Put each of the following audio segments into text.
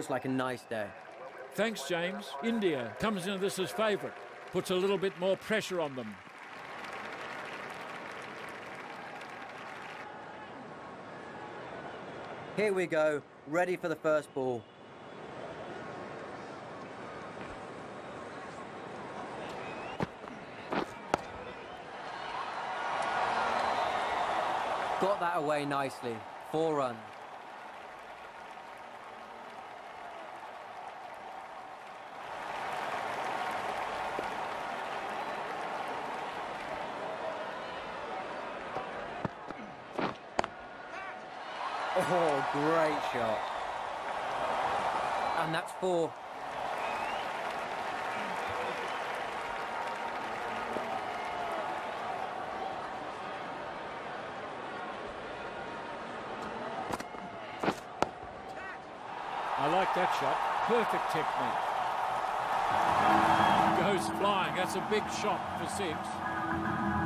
looks like a nice day. Thanks, James. India comes into this as favourite, puts a little bit more pressure on them. Here we go, ready for the first ball. Got that away nicely. Four runs. Oh, great shot. And that's four. I like that shot. Perfect technique. Goes flying. That's a big shot for six.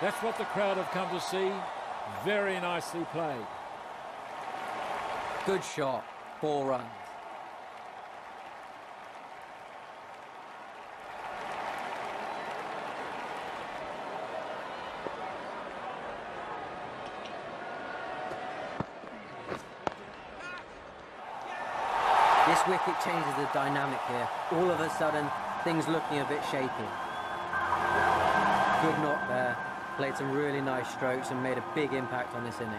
That's what the crowd have come to see. Very nicely played. Good shot. Four runs. This wicket changes the dynamic here. All of a sudden, things looking a bit shaky. Good knock there. Played some really nice strokes and made a big impact on this innings.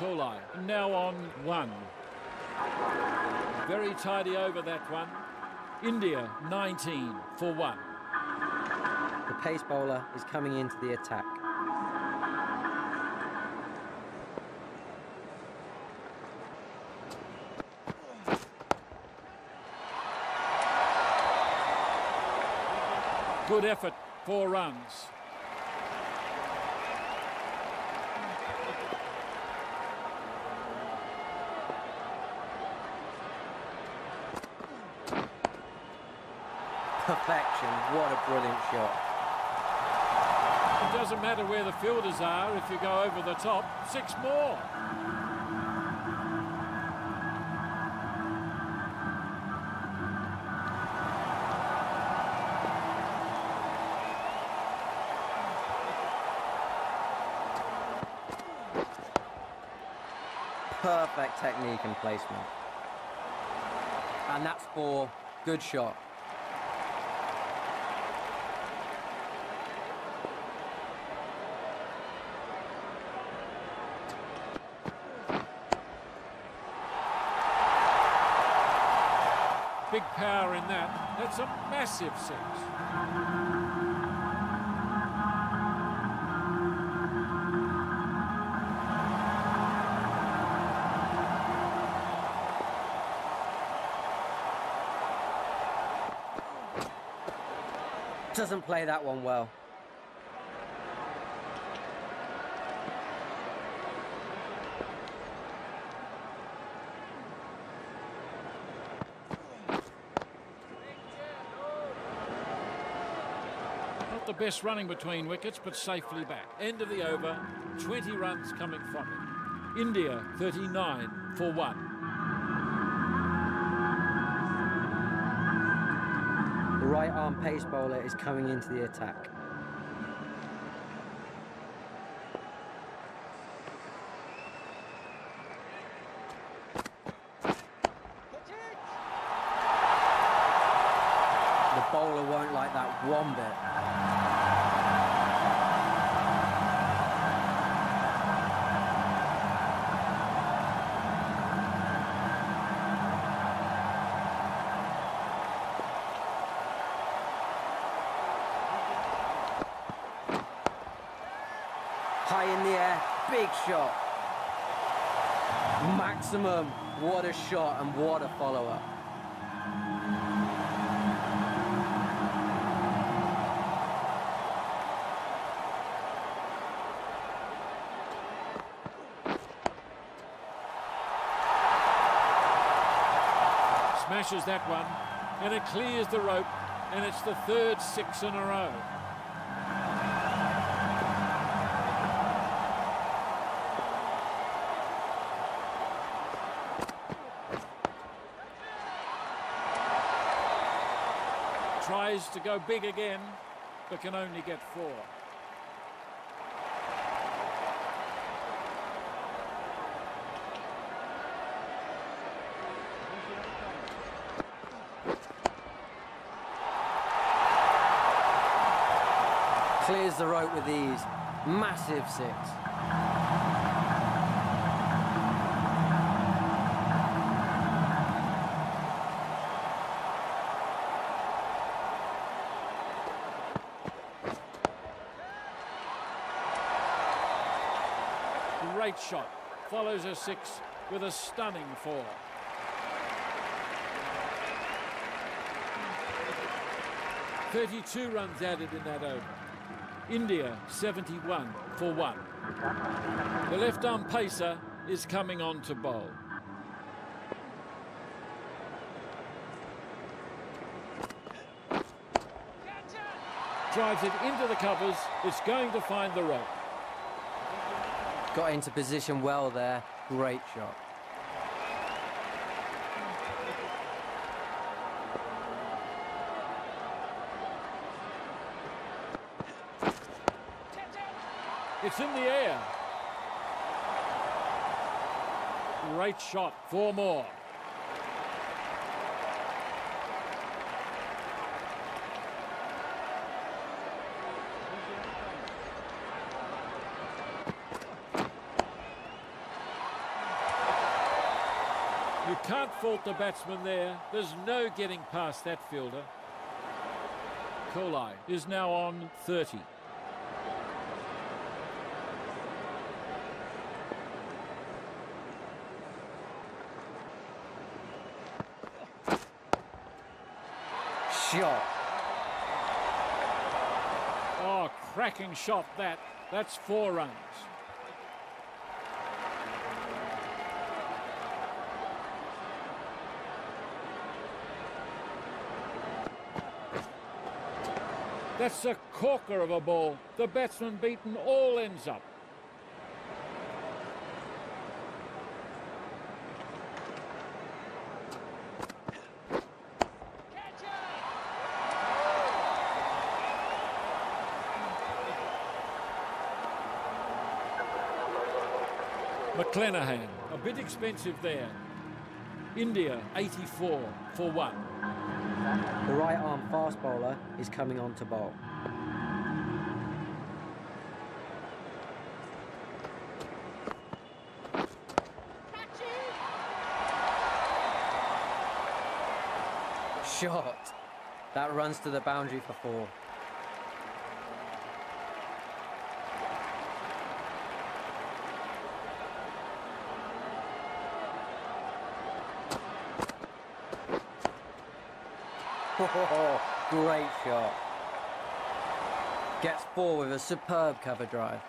Kohli now on one. Very tidy over that one. India 19 for one. Pace bowler is coming into the attack. Good effort, four runs. Perfection. What a brilliant shot. It doesn't matter where the fielders are if you go over the top. Six more. Perfect technique and placement. And that's four. Good shot. Power in that. That's a massive six. Doesn't play that one well. Not the best running between wickets, but safely back. End of the over, 20 runs coming from it. India 39 for one. The right arm pace bowler is coming into the attack. The bowler won't like that one bit. High in the air, big shot. Maximum. What a shot and what a follow Smashes that one, and it clears the rope, and it's the third six in a row. Tries to go big again, but can only get four. Clears the rope with ease. Massive six. Great shot. Follows a six with a stunning four. Thirty-two runs added in that over. India 71 for one. The left-arm pacer is coming on to bowl. Drives it into the covers. It's going to find the rope. Got into position well there. Great shot. It's in the air. Great shot. Four more. You can't fault the batsman there. There's no getting past that fielder. Kohli is now on 30. Shot. Oh, cracking shot that. That's four runs. That's a corker of a ball. The batsman beaten all ends up. McClenaghan, a bit expensive there. India, 84 for one. The right arm fast bowler is coming on to bowl. Shot. That runs to the boundary for four. Oh, great shot. Gets four with a superb cover drive.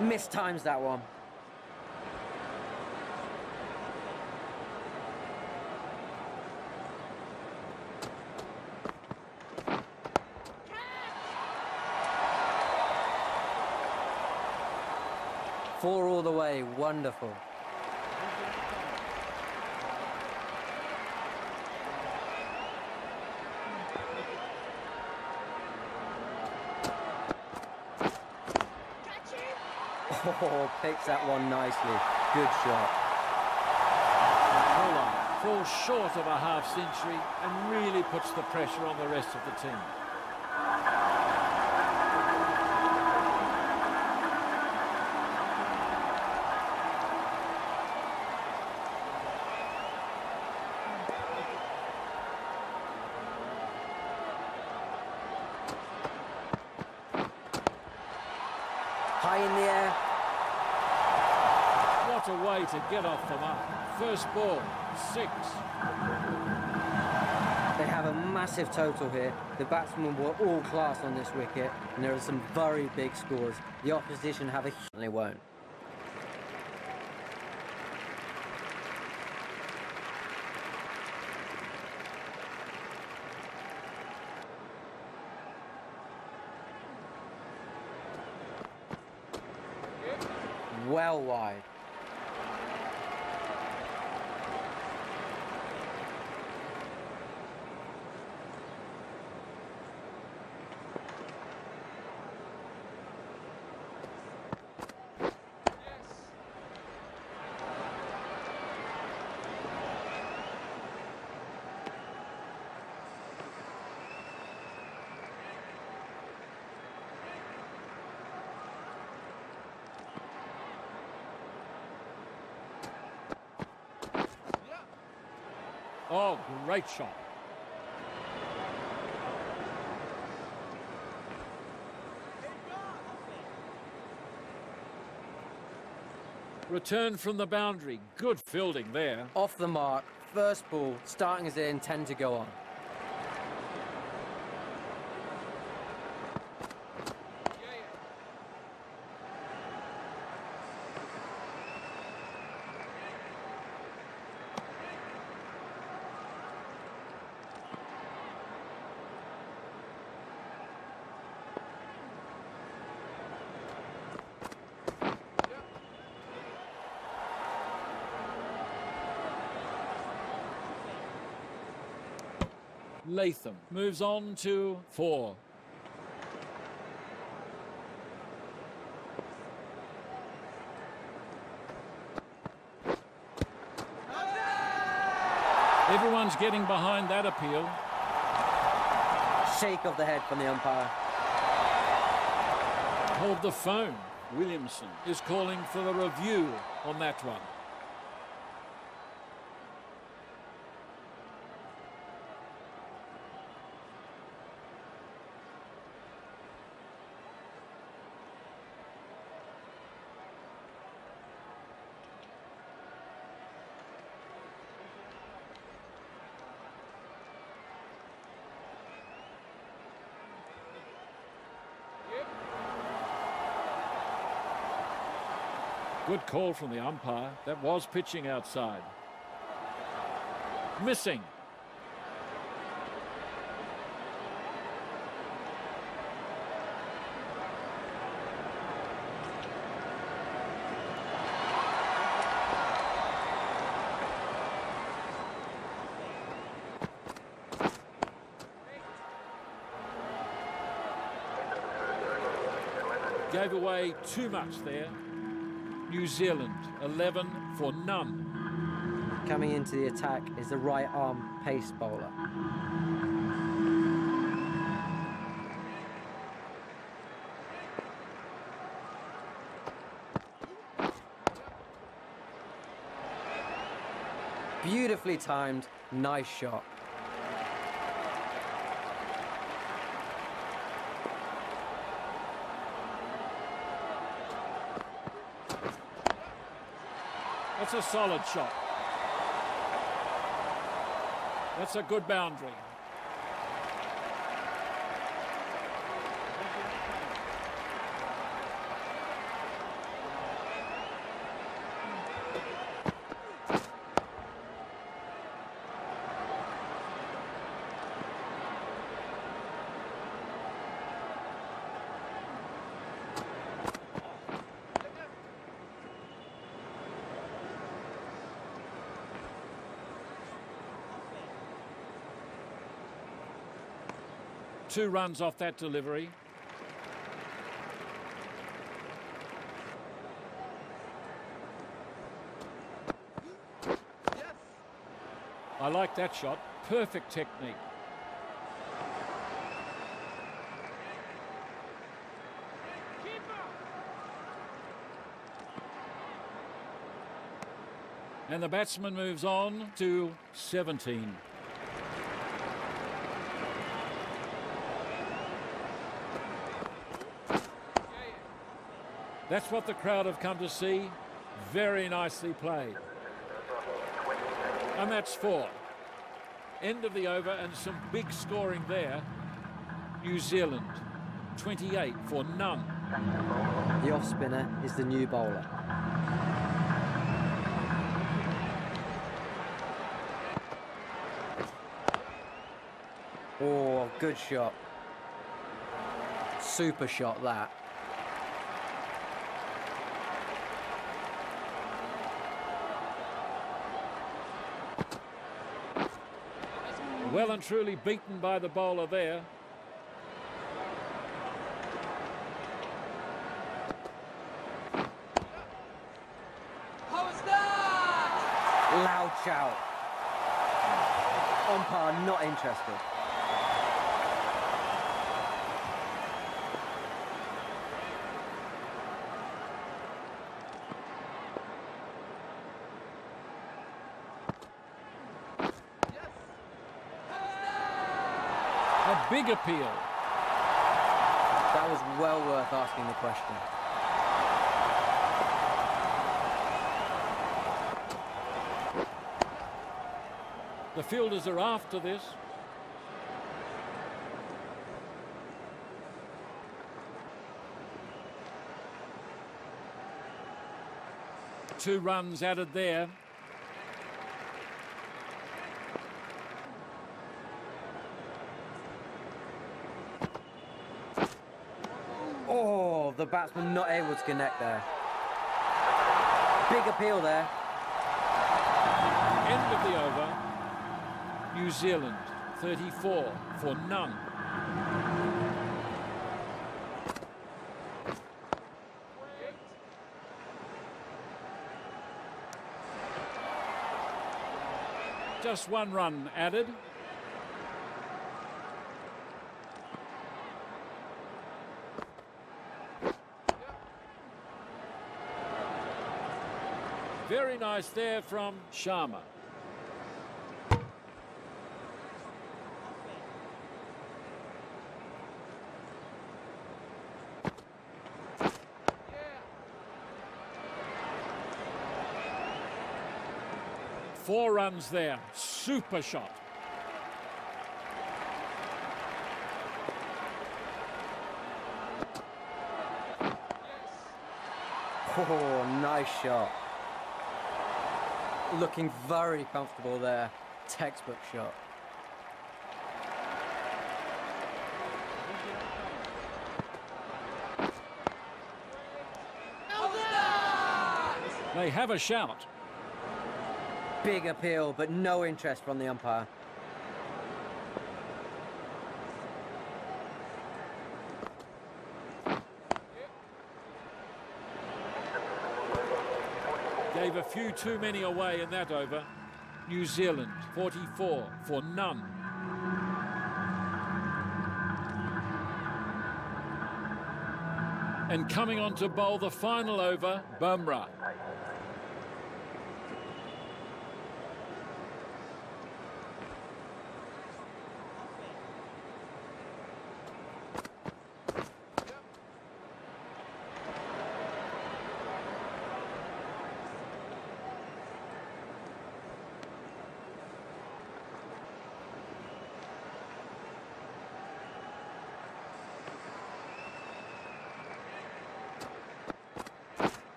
Mistimes that one. Four all the way, wonderful. Oh, picks that one nicely. Good shot. Kohli falls short of a half century and really puts the pressure on the rest of the team. High in the air. What a way to get off the mark. First ball, six. They have a massive total here. The batsmen were all class on this wicket, and there are some very big scores. The opposition have a... They won't. Well wide. Oh, great shot. Return from the boundary. Good fielding there. Off the mark, first ball, starting as they intend to go on. Latham moves on to four. Everyone's getting behind that appeal. Shake of the head from the umpire. Hold the phone. Williamson is calling for a review on that one. Good call from the umpire. That was pitching outside. Missing. Gave away too much there. New Zealand, 11 for none. Coming into the attack is the right arm pace bowler. Beautifully timed, nice shot. That's a solid shot. That's a good boundary. Two runs off that delivery. I like that shot. Perfect technique. And the batsman moves on to 17. That's what the crowd have come to see. Very nicely played. And that's four. End of the over and some big scoring there. New Zealand 28 for none. The off spinner is the new bowler. Oh, good shot. Super shot that. Well and truly beaten by the bowler there. Loud shout. Umpire not interested. A big appeal. That was well worth asking the question. The fielders are after this. Two runs added there. Oh, the batsman not able to connect there. Big appeal there. End of the over. New Zealand 34 for none. Just one run added. Very nice there from Sharma. Four runs there. Super shot. Oh, nice shot. Looking very comfortable there. Textbook shot. They have a shout. Big appeal, but no interest from the umpire. Gave a few too many away in that over. New Zealand 44 for none. And coming on to bowl the final over, Bumrah.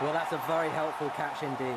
Well, that's a very helpful catch indeed.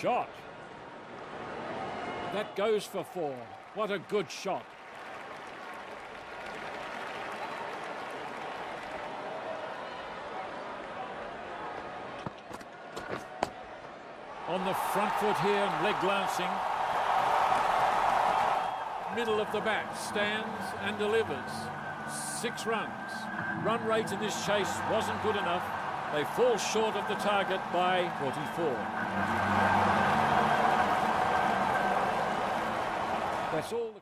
Shot. That goes for four. What a good shot. On the front foot here, leg glancing. Middle of the bat, stands and delivers. Six runs. Run rate in this chase wasn't good enough. They fall short of the target by 44. That's all.